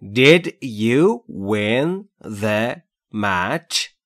Did you win the match?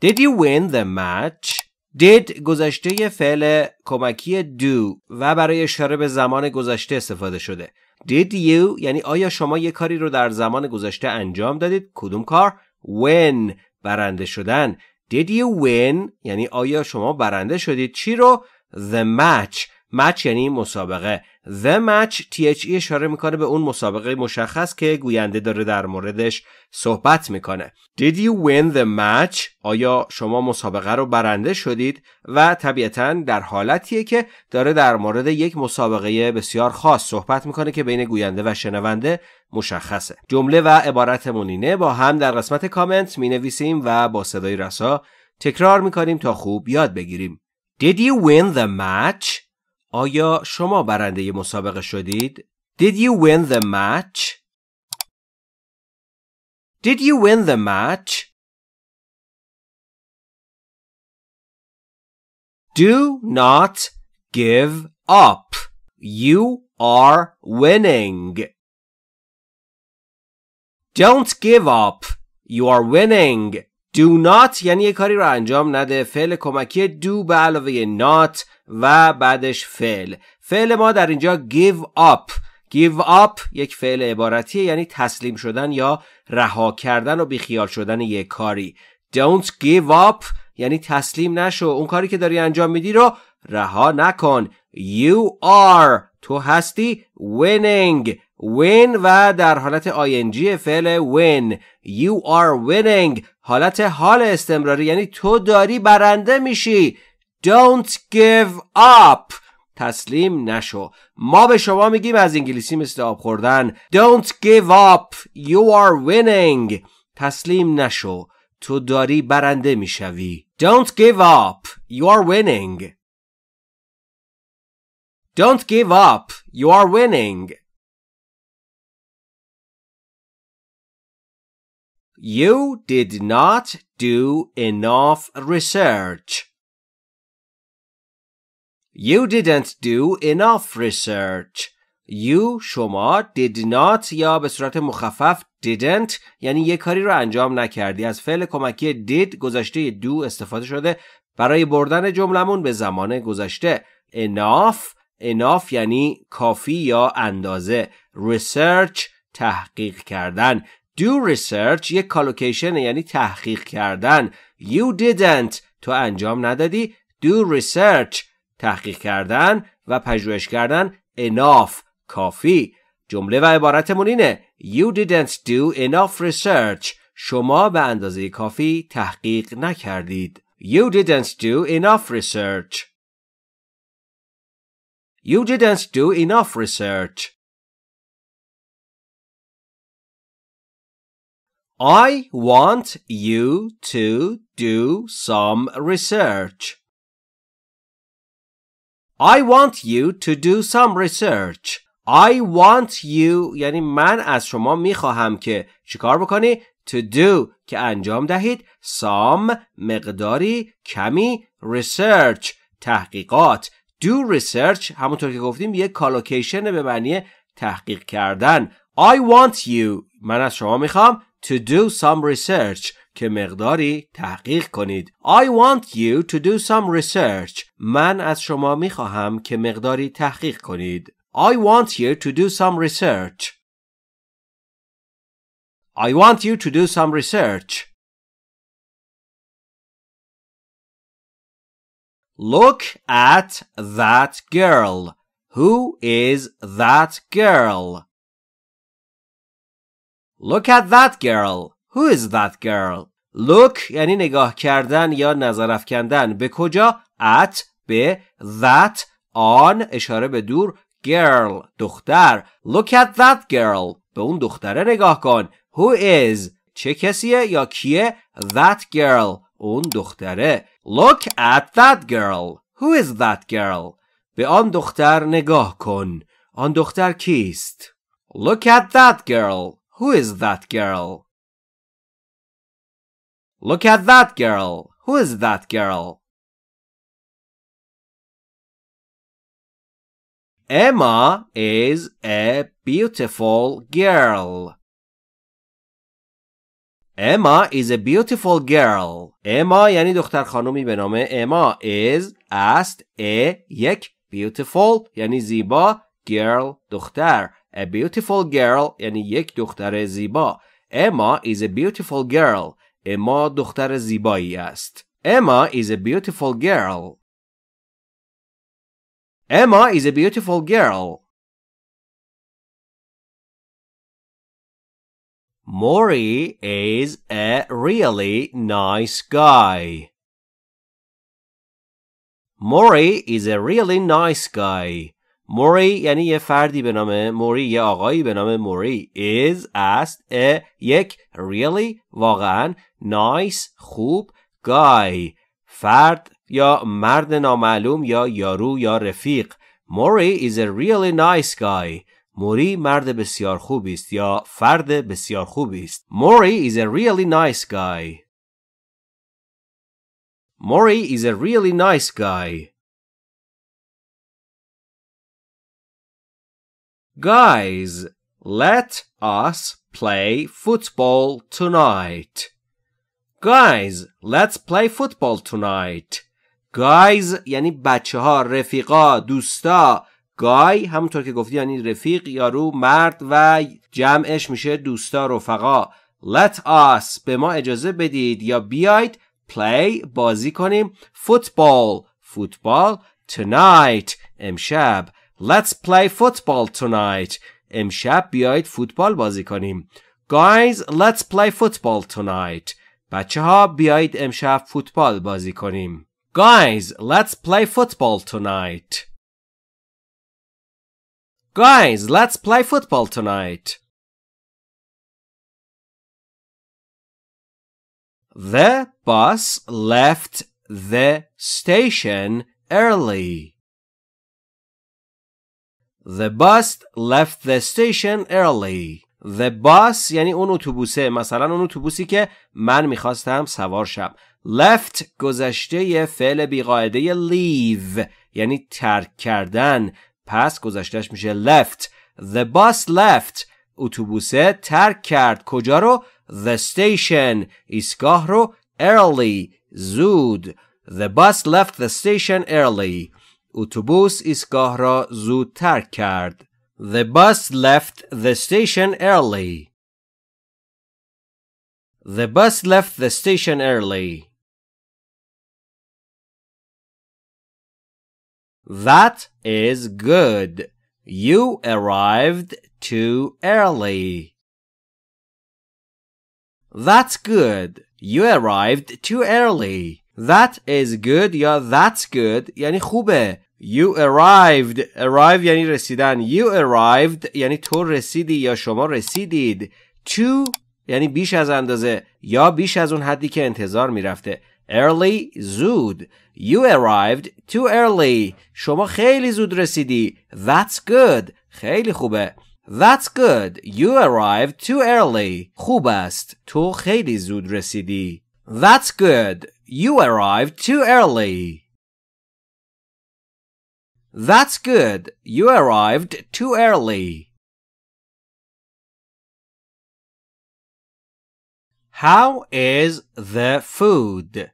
Did you win the match? did گذشته فعل کمکی do و برای اشاره به زمان گذشته استفاده شده. Did you یعنی آیا شما یک کاری رو در زمان گذشته انجام دادید؟ کدوم کار؟ Win برنده شدن. Did you win یعنی آیا شما برنده شدید؟ چی رو؟ The match match یعنی مسابقه The match THE اشاره می‌کنه به اون مسابقه مشخص که گوینده داره در موردش صحبت می‌کنه Did you win the match؟ آیا شما مسابقه رو برنده شدید؟ و طبیعتا در حالتیه که داره در مورد یک مسابقه بسیار خاص صحبت می‌کنه که بین گوینده و شنونده مشخصه جمله و عبارت مونینه با هم در قسمت کامنت می نویسیم و با صدای رسا تکرار می‌کنیم تا خوب یاد بگیریم Did you win the match؟ آیا شما برنده مسابقه شدید؟ Did you win the match? Did you win the match? Do not give up. You are winning. Don't give up. You are winning. Do not یعنی یه کاری رو انجام نده. فعل کمکی do به علاوه not و بعدش فعل. فعل ما در اینجا give up. Give up یک فعل عبارتیه یعنی تسلیم شدن یا رها کردن و بیخیال شدن یک کاری. Don't give up یعنی تسلیم نشو. اون کاری که داری انجام میدی رو رها نکن. You are. تو هستی. Winning. Win و در حالت ing فعل win. You are winning. حالت حال استمراری یعنی تو داری برنده میشی. Don't give up. تسلیم نشو. ما به شما میگیم از انگلیسی مثل آب خوردن. Don't give up. You are winning. تسلیم نشو. تو داری برنده می‌شوی. Don't give up. You are winning. Don't give up. You are winning. You did not do enough research. You didn't do enough research. You شما did not یا به صورت مخفف didn't یعنی یه کاری رو انجام نکردی. از فعل کمکی did گذشته do استفاده شده. برای بردن جملمون به زمان گذشته. enough enough یعنی کافی یا اندازه. research تحقیق کردن. Do research یک کالوکیشن یعنی تحقیق کردن you didn't تو انجام ندادی do research تحقیق کردن و پژوهش کردن enough کافی جمله و عبارتمون اینه you didn't do enough research شما به اندازه کافی تحقیق نکردید you didn't do enough research you didn't do enough research I want you to do some research. I want you to do some research. I want you یعنی من از شما می‌خواهم که چیکار بکنی؟ To do که انجام دهید some مقداری کمی research تحقیقات do research همونطور که گفتیم یک کالوکیشن به معنی تحقیق کردن I want you من از شما می‌خوام to do some research که مقداری تحقیق کنید. I want you to do some research. من از شما می خواهم که مقداری تحقیق کنید. I want you to do some research. I want you to do some research. Look at that girl. Who is that girl? Look at that girl. Who is that girl? Look یعنی نگاه کردن یا نظر افکندن به کجا؟ at به that آن اشاره به دور girl دختر Look at that girl به اون دختره نگاه کن Who is چه کسیه یا کیه that girl اون دختره Look at that girl Who is that girl به آن دختر نگاه کن آن دختر کیست Look at that girl Who is that girl? Look at that girl. Who is that girl? Emma is a beautiful girl. Emma is a beautiful girl. Emma یعنی دختر خانومی به نام اما is است a یک beautiful یعنی زیبا girl دختر a beautiful girl یعنی یک دختر زیبا Emma is a beautiful girl اما دختر زیبایی است Emma is a beautiful girl Emma is a beautiful girl Maury is a really nice guy. Maury is a really nice guy. موری یعنی یه فردی به نام موری یه آقایی به نام موری. Is است a یک really واقعا nice خوب guy. فرد یا مرد نامعلوم یا یارو یا رفیق. موری is a really nice guy. موری مرد بسیار خوبی است یا فرد بسیار خوبی است. موری is a really nice guy. موری is a really nice guy. Guys, let us play football tonight. Guys, let's play football tonight. Guys یعنی بچه ها رفیقا دوستا. گای همونطور که گفتی یعنی رفیق یارو مرد و جمعش میشه دوستا رفقا. Let us به ما اجازه بدید. یا بیاید play بازی کنیم. Football فوتبال tonight. امشب Let's play football tonight. امشب بیایید فوتبال بازی کنیم. Guys, let's play football tonight. بچه ها بیایید امشب فوتبال بازی کنیم. Guys, let's play football tonight. Guys, let's play football tonight. The bus left the station early. The bus left the station early. The bus یعنی اون اتوبوسه. مثلا اون اتوبوسی که من می‌خواستم سوار شم. Left گذشته فعل بیقاعده leave یعنی ترک کردن. پس گذشتهش میشه left. The bus left اتوبوسه ترک کرد. کجا رو؟ The station ایستگاه رو early. زود. The bus left the station early. اتوبوس ایستگاه را زود ترک کرد. The bus left the station early. The bus left the station early. That is good. You arrived too early. That's good. You arrived too early. That is good یا that's good یعنی خوبه. You arrived. Arrive یعنی رسیدن. You arrived یعنی تو رسیدی یا شما رسیدید. To یعنی بیش از اندازه یا بیش از اون حدی که انتظار می‌رفته. Early زود. You arrived too early. شما خیلی زود رسیدی. That's good. خیلی خوبه. That's good. You arrived too early. خوب است. تو خیلی زود رسیدی. That's good. You arrived too early. That's good. You arrived too early. How is the food?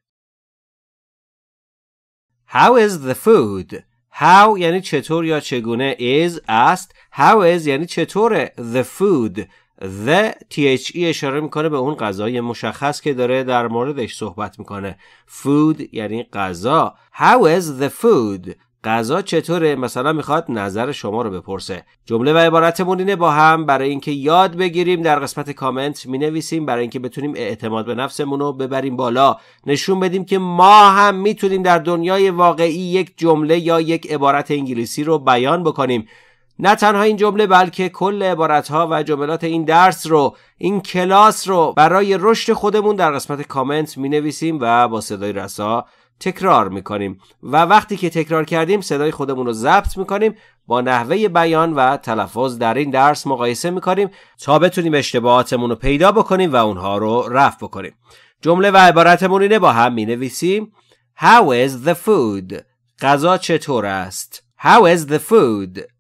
How is the food? How یعنی چطور یا چگونه is است How is یعنی چطوره The food The THE اشاره می‌کنه به اون غذای مشخص که داره در موردش صحبت می‌کنه. Food یعنی غذا. How is the food? غذا چطوره؟ مثلا می‌خواد نظر شما رو بپرسه. جمله و عبارتمون اینه با هم. برای اینکه یاد بگیریم در قسمت کامنت می نویسیم برای اینکه بتونیم اعتماد به نفسمون رو ببریم بالا. نشون بدیم که ما هم می‌تونیم در دنیای واقعی یک جمله یا یک عبارت انگلیسی رو بیان بکنیم. نه تنها این جمله بلکه کل عبارتها و جملات این درس رو این کلاس رو برای رشد خودمون در قسمت کامنت می نویسیم و با صدای رسا تکرار می کنیم و وقتی که تکرار کردیم صدای خودمون رو ضبط می کنیم با نحوه بیان و تلفظ در این درس مقایسه می کنیم تا بتونیم اشتباهاتمون رو پیدا بکنیم و اونها رو رفع بکنیم جمله و عبارتمون اینه با هم می نویسیم How is the food? غذا چطور است؟ How is the food?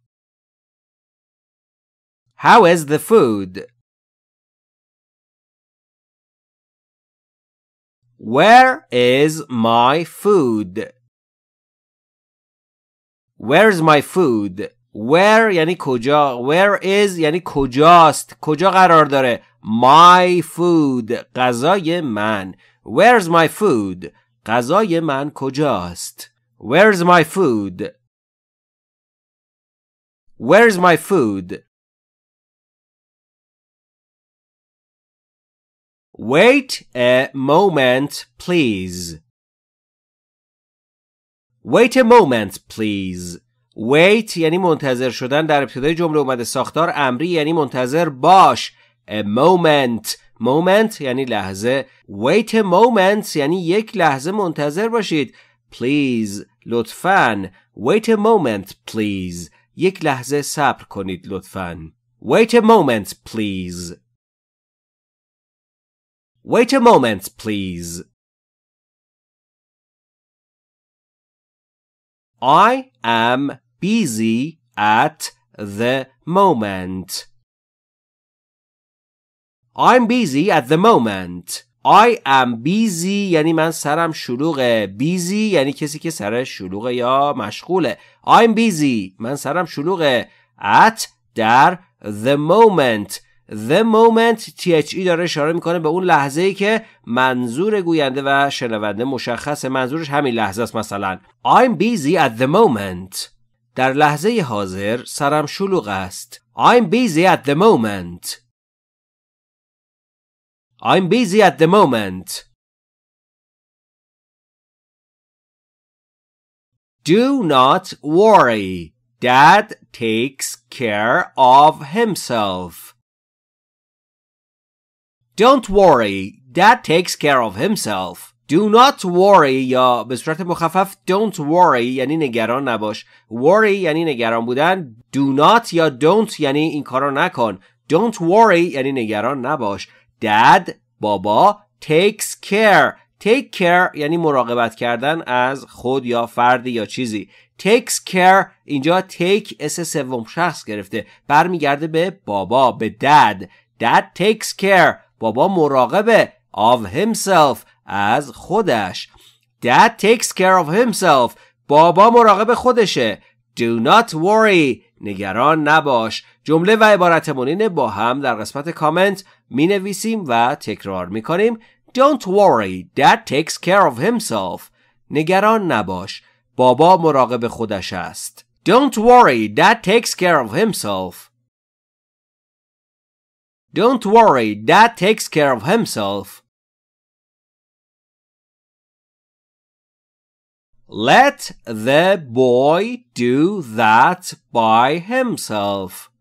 How is the food? Where is my food? Where's my food? Where یعنی کجا Where is یعنی کجاست کجا قرار داره My food غذای من Where's my food غذای من کجاست Where's my food Where's my food Wait a moment, please. Wait a moment, please. Wait یعنی منتظر شدن در ابتدای جمله اومده ساختار امری یعنی منتظر باش. A moment. Moment یعنی لحظه. Wait a moment یعنی یک لحظه منتظر باشید. Please. لطفاً. Wait a moment, please. یک لحظه صبر کنید لطفاً. Wait a moment, please. Wait a moment, please. I am busy at the moment. I'm busy at the moment. I am busy یعنی من سرم شلوغه busy یعنی کسی که سرش شلوغه یا مشغوله I'm busy من سرم شلوغه at در the moment The moment THE داره اشاره می‌کنه به اون لحظه ای که منظور گوینده و شنونده مشخصه منظورش همین لحظه است مثلا I'm busy at the moment در لحظه حاضر سرم شلوغ است I'm busy at the moment I'm busy at the moment Do not worry Dad takes care of himself Don't worry, dad takes care of himself. Do not worry یا به صورت مخفف don't worry یعنی نگران نباش. Worry یعنی نگران بودن. Do not یا don't یعنی این کارو نکن. Don't worry یعنی نگران نباش. Dad بابا takes care take care یعنی مراقبت کردن از خود یا فردی یا چیزی takes care اینجا take اس سوم شخص گرفته برمیگرده به بابا به dad dad takes care بابا مراقبه of himself از خودش. Dad takes care of himself. بابا مراقب خودشه. Do not worry. نگران نباش. جمله و عبارتمون با هم در قسمت کامنت می نویسیم و تکرار می کنیم Don't worry. Dad takes care of himself. نگران نباش. بابا مراقب خودش است. Don't worry. Dad takes care of himself. Don't worry, Dad takes care of himself. Let the boy do that by himself.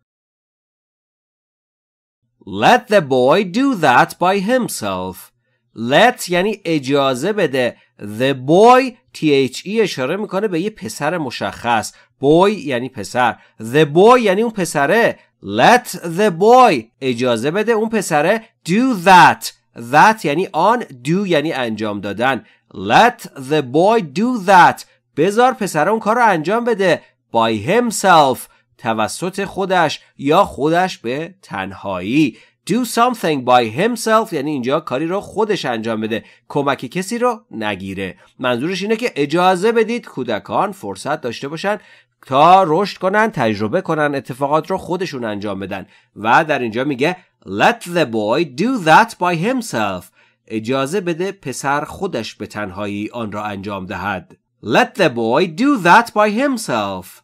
Let the boy do that by himself. Let یعنی اجازه بده. The boy THE اشاره میکنه به یه پسر مشخص. Boy یعنی پسر. The boy یعنی اون پسره. Let the boy. اجازه بده اون پسره do that. That یعنی آن do یعنی انجام دادن. Let the boy do that. بذار پسره اون کار رو انجام بده. By himself. توسط خودش یا خودش به تنهایی. Do something by himself یعنی اینجا کاری رو خودش انجام بده. کمک کسی رو نگیره. منظورش اینه که اجازه بدید کودکان فرصت داشته باشن تا رشد کنن تجربه کنن اتفاقات رو خودشون انجام بدن. و در اینجا میگه let the boy do that by himself. اجازه بده پسر خودش به تنهایی آن را انجام دهد. Let the boy do that by himself.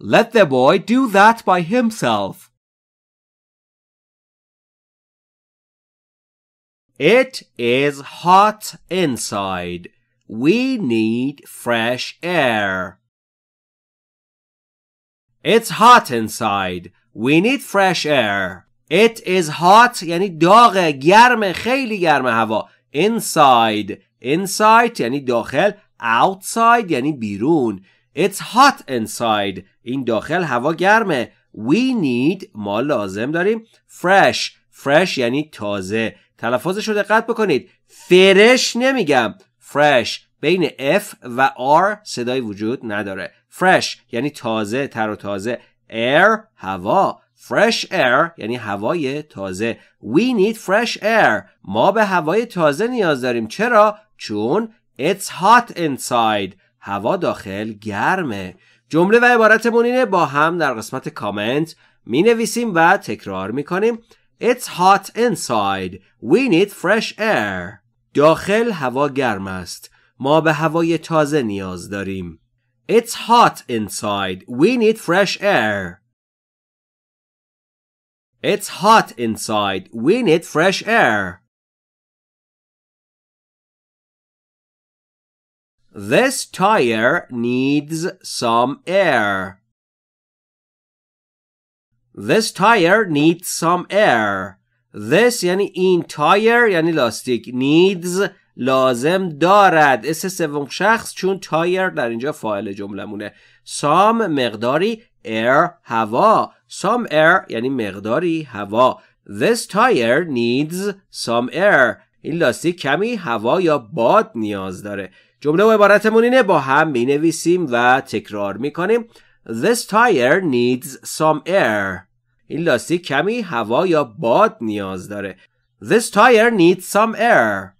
Let the boy do that by himself. It is hot inside. We need fresh air. It's hot inside. We need fresh air. It is hot یعنی داغ گرم خیلی گرم هوا. Inside. Inside یعنی داخل. Outside یعنی بیرون. It's hot inside. این داخل هوا گرمه. We need ما لازم داریم fresh. fresh یعنی تازه. تلفظش رو دقت بکنید. فرش نمیگم. Fresh. بین F و R صدای وجود نداره. Fresh یعنی تازه تر و تازه. Air هوا. Fresh air یعنی هوای تازه. We need fresh air. ما به هوای تازه نیاز داریم. چرا؟ چون it's hot inside. هوا داخل گرمه. جمله و عبارتمون اینه با هم در قسمت کامنت می نویسیم و تکرار می کنیم It's hot inside. We need fresh air. داخل هوا گرم است. ما به هوای تازه نیاز داریم. It's hot inside. We need fresh air. It's hot inside. We need fresh air. This tire needs some air. This tire needs some air. This یعنی این تایر یعنی لاستیک. Needs لازم دارد. s سوم شخص چون تایر در اینجا فاعل جملمونه some مقداری air هوا. Some air یعنی مقداری هوا. This tire needs some air. این لاستیک کمی هوا یا باد نیاز داره. جمله و عبارتمون اینه با هم می نویسیم و تکرار می کنیم This tire needs some air. این لاستیک کمی هوا یا باد نیاز داره This tire needs some air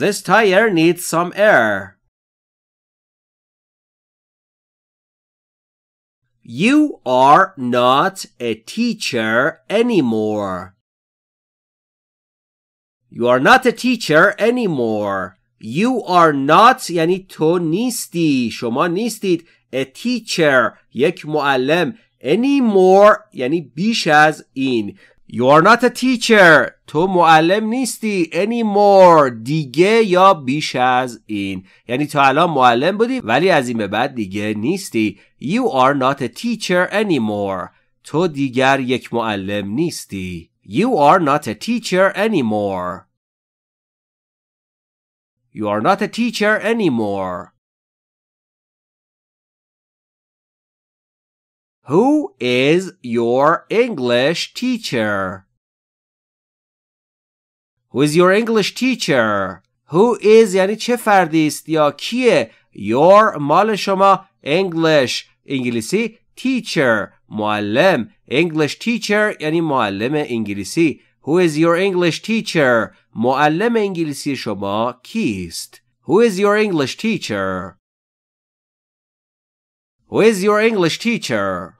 This tire needs some air You are not a teacher anymore. You are not a teacher anymore. You are not یعنی تو نیستی شما نیستید a teacher یک معلم anymore یعنی بیش از این You are not a teacher تو معلم نیستی anymore دیگه یا بیش از این یعنی تو الان معلم بودی ولی از این به بعد دیگه نیستی You are not a teacher anymore تو دیگر یک معلم نیستی You are not a teacher anymore You are not a teacher anymore Who is your English teacher? Who is your English teacher? Who is یعنی چه فردی است یا کیه؟ Your مال شما English انگلیسی teacher معلم English teacher یعنی معلم انگلیسی Who is your English teacher? معلم انگلیسی شما کیست؟ Who is your English teacher? Who is your English teacher?